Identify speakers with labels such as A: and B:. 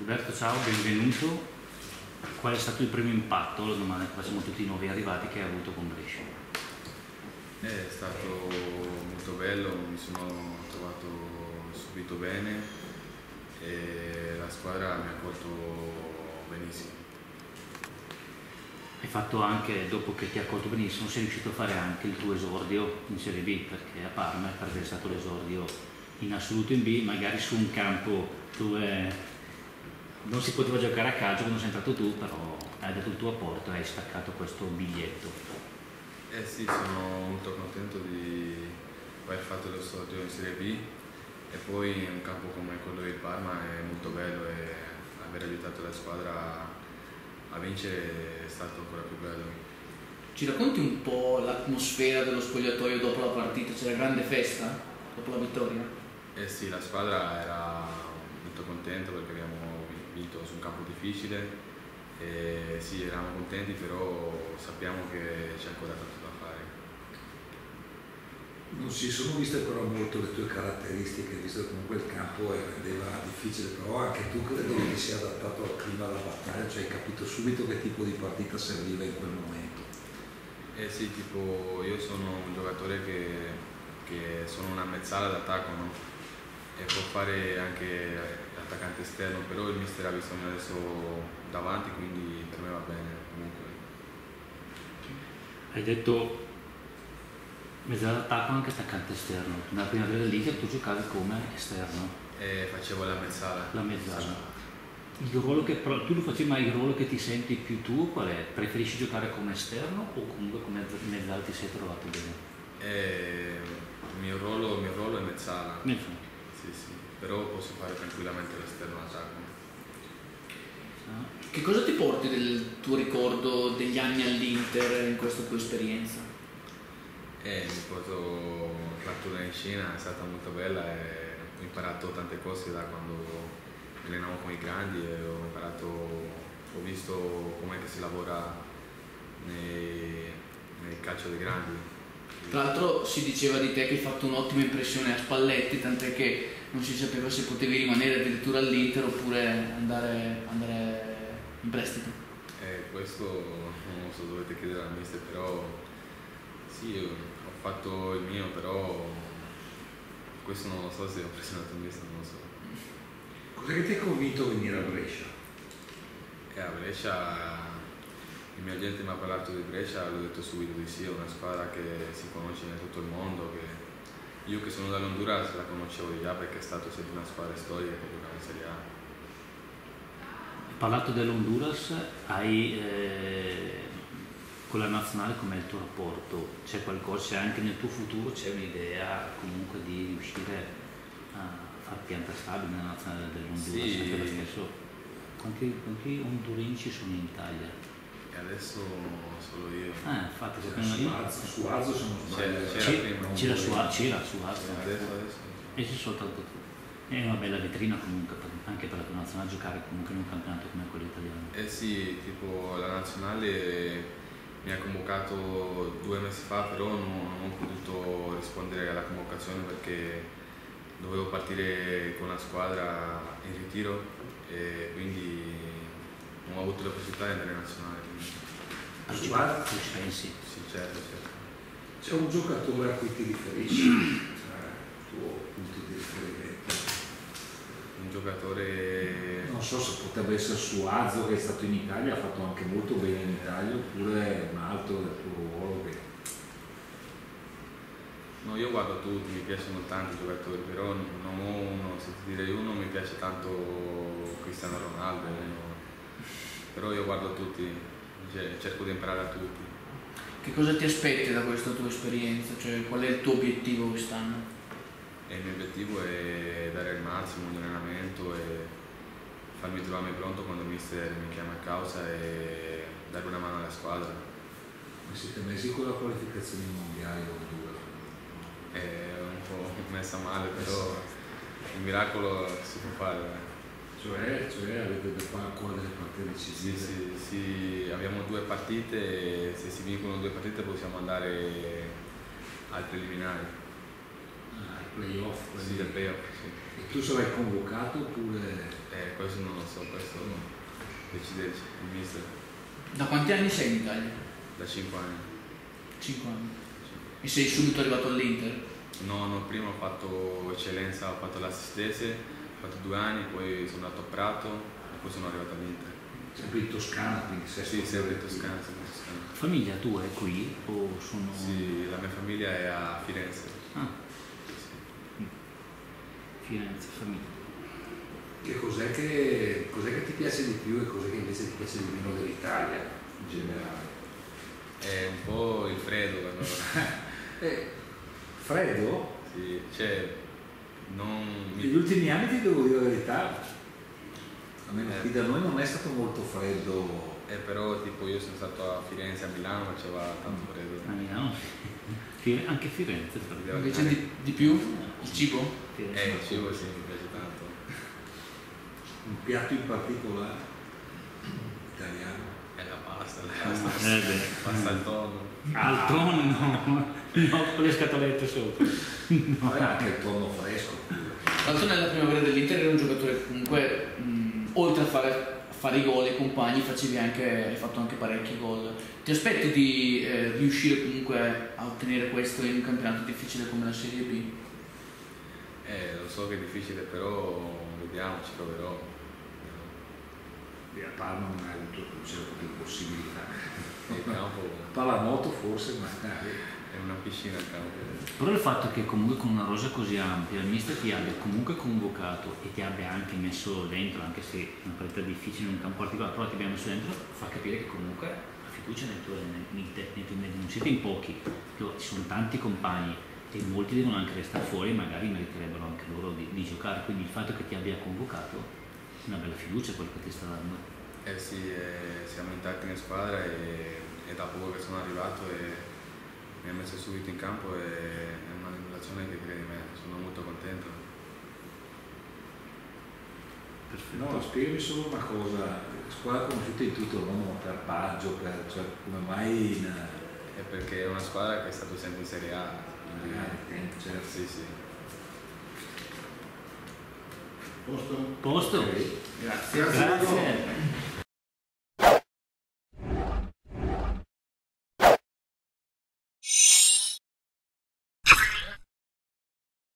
A: Alberto, ciao, benvenuto. Qual è stato il primo impatto, la domanda che facciamo tutti i nuovi arrivati, che hai avuto con Brescia?
B: È stato molto bello, mi sono trovato subito bene e la squadra mi ha accolto benissimo.
A: Hai fatto anche, dopo che ti ha accolto benissimo, sei riuscito a fare anche il tuo esordio in Serie B, perché a Parma è stato l'esordio in assoluto in B, magari su un campo dove non si poteva giocare a calcio quando sei entrato tu, però hai dato il tuo apporto e hai staccato questo biglietto.
B: Eh sì, sono molto contento di aver fatto lo studio in Serie B e poi un campo come quello del Parma è molto bello e aver aiutato la squadra a vincere è stato ancora più bello.
C: Ci racconti un po' l'atmosfera dello spogliatoio dopo la partita? C'era grande festa dopo la vittoria?
B: Eh sì, la squadra era molto contenta perché abbiamo vinto su un campo difficile e sì, eravamo contenti, però sappiamo che c'è ancora tanto da fare.
D: Non si sono viste però molto le tue caratteristiche, visto che comunque il campo rendeva difficile, però anche tu credo che ti sia adattato al clima della battaglia, cioè hai capito subito che tipo di partita serviva in quel momento.
B: Eh sì, tipo io sono un giocatore che, che sono una mezzala d'attacco, no? E può fare anche attaccante esterno, però il mister ha bisogno adesso davanti, quindi per me va bene comunque.
A: Hai detto mezzala d'attacco anche attaccante esterno. Nella prima della Liga tu giocavi come esterno.
B: E facevo la mezzala.
A: La mezzala. Il ruolo che, tu lo facevi, ma il ruolo che ti senti più tu qual è? Preferisci giocare come esterno o comunque come mezzala ti sei trovato bene?
B: E il, mio ruolo, il mio ruolo è mezzala.
A: Mezzala.
B: Sì, sì, però posso fare tranquillamente l'esterno attacco.
C: Che cosa ti porti del tuo ricordo degli anni all'Inter in questa tua esperienza?
B: Eh, mi porto la tour in Cina, è stata molto bella e ho imparato tante cose da quando mi allenavo con i grandi e ho imparato, ho visto com'è che si lavora nei, nel calcio dei grandi.
C: Tra l'altro si diceva di te che hai fatto un'ottima impressione a Spalletti, tant'è che non si sapeva se potevi rimanere addirittura all'Inter oppure andare, andare in prestito?
B: Eh, questo non lo so, dovete chiedere al mister, però sì, ho fatto il mio, però questo non lo so se ho presentato il mister, non lo so.
D: Cosa che ti ha convinto a venire a Brescia?
B: Eh, a Brescia il mio agente mi ha parlato di Brescia, l'ho detto subito di sì, è una squadra che si conosce in tutto il mondo, che io che sono dall'Honduras la conoscevo già perché è stata sempre una squadra storica che giocava in Serie A
A: parlato dell'Honduras, hai eh, con la nazionale com'è il tuo rapporto? C'è qualcosa, anche nel tuo futuro, c'è un'idea comunque di riuscire a far pianta stabile nella nazionale dell'Honduras?
B: Sì.
A: Stesso, quanti, quanti hondurini ci sono in Italia?
B: E adesso solo io.
A: Ah, infatti,
D: c'era Suarzo, Suarzo se non
B: sbaglio.
A: C'era Suarzo, c'era Suarzo.
B: Adesso, adesso.
A: E ci soltanto tu. È una bella vetrina comunque anche per la tua nazionale giocare comunque in un campionato come quello italiano.
B: Eh sì, tipo la nazionale mi ha convocato due mesi fa, però non, non ho potuto rispondere alla convocazione perché dovevo partire con la squadra in ritiro e quindi avuto la possibilità di andare in nazionale.
A: A pensi?
B: Sì, certo, certo.
D: C'è un giocatore a cui ti riferisci, il tuo punto di riferimento?
B: un giocatore...
D: Non so se potrebbe essere Suazo che è stato in Italia, ha fatto anche molto bene in Italia, oppure un altro del tuo ruolo che...
B: No, io guardo tutti, mi piacciono tanti giocatori, però non ho uno, se ti direi uno mi piace tanto Cristiano Ronaldo, uno. Però io guardo tutti, cioè, cerco di imparare a tutti.
C: Che cosa ti aspetti da questa tua esperienza? Cioè, qual è il tuo obiettivo quest'anno?
B: E il mio obiettivo è dare il massimo di allenamento e farmi trovarmi pronto quando il mister mi chiama a causa e dare una mano alla squadra.
D: Ma siete messi con la qualificazione mondiale o due?
B: È un po' messa male, però il miracolo si può fare.
D: Cioè, cioè avete ancora delle partite decisive?
B: Sì, sì, sì, abbiamo due partite e se si vincono due partite possiamo andare ai preliminari.
D: ai playoff.
B: Sì, del playoff, sì.
D: E tu sarai convocato oppure...
B: Eh, questo non lo so, questo decide il mister
C: Da quanti anni sei in Italia?
B: da 5 anni.
C: 5 anni. E sei subito arrivato all'Inter?
B: No, no, prima ho fatto eccellenza, ho fatto l'assistese, ho fatto due anni, poi sono andato a Prato e poi sono arrivato all'Inter.
D: Sempre in Toscana, quindi sei
B: Sì, sempre in Toscana, sempre in Toscana.
A: Famiglia tua è qui o sono...
B: Sì, la mia famiglia è a Firenze.
A: Ah,
B: Sì.
A: Firenze, famiglia.
D: Che cos'è che, cos'è che ti piace di più e cos'è che invece ti piace di meno dell'Italia in generale?
B: È un po' il freddo quando...
D: Eh, freddo?
B: sì, cioè, non...
D: Negli
B: Mi...
D: ultimi anni ti devo dire la verità, almeno
B: Eh.
D: qui da noi non è stato molto freddo.
B: Eh, però tipo io sono stato a Firenze, a Milano, faceva tanto freddo.
A: A Milano? Anche Firenze però.
C: Invece di, di più? Il cibo?
A: Firenze.
B: Eh, il cibo sì, mi piace tanto.
D: Un piatto in particolare italiano.
B: È la pasta, la pasta.
A: Eh.
B: Pasta al tonno.
A: Al tonno no, no, con le scatolette sopra.
D: Poi anche il tonno fresco.
C: L'altro nella primavera dell'Inter era un giocatore che comunque, mh, oltre a fare, fare i gol ai compagni, facevi anche, hai fatto anche parecchi gol. Ti aspetti di eh, riuscire comunque a ottenere questo in un campionato difficile come la Serie B?
B: Eh, lo so che è difficile, però vediamo, ci proverò.
D: E a Parma non hai avuto più possibilità.
B: Il campo
D: Pallanuoto forse, ma dai.
B: È una piscina il campo.
A: Però il fatto che comunque con una rosa così ampia il mister ti abbia comunque convocato e ti abbia anche messo dentro, anche se è una partita difficile in un campo particolare, però ti abbia messo dentro, fa capire che comunque ha fiducia nel tuo, nel, nei tuoi- non siete in pochi, ci sono tanti compagni e molti devono anche restare fuori e magari meriterebbero anche loro di, di giocare, quindi il fatto che ti abbia convocato è una bella fiducia quello che ti sta dando.
B: Eh sì, eh, siamo intatti in squadra e, e da poco che sono arrivato e mi ha messo subito in campo e è una relazione che crede in me, sono molto contento.
D: No, spiegami solo una cosa, squadra conosciuta in tutto il mondo, ma per Baggio, per, cioè, come mai in...
B: È perché è una squadra che è stata sempre in Serie A. quindi-
D: Ah, certo.
B: Sì, sì.
D: Posto?
A: Posto?
D: Ok.
C: Grazie.
D: Grazie.
A: Grazie.